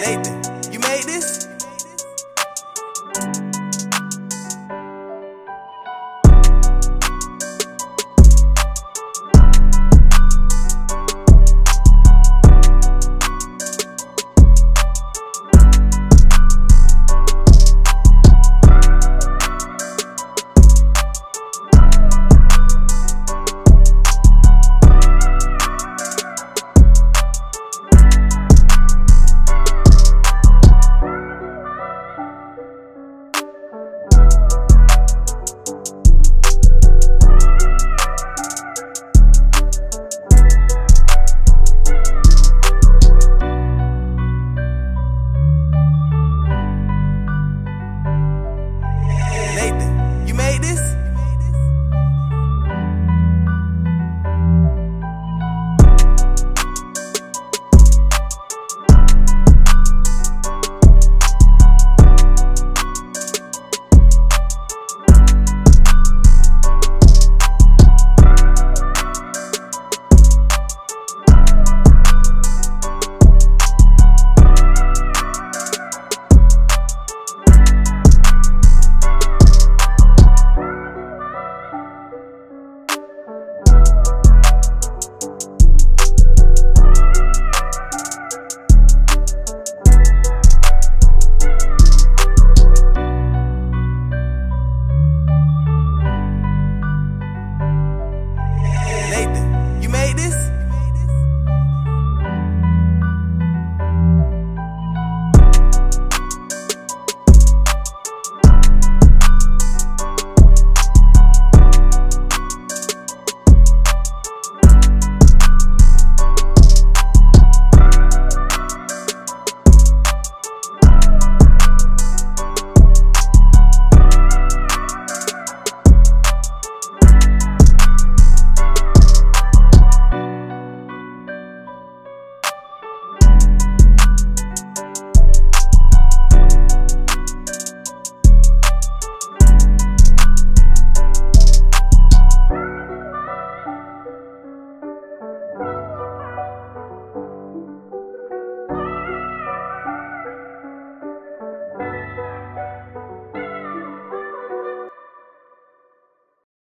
Nathan.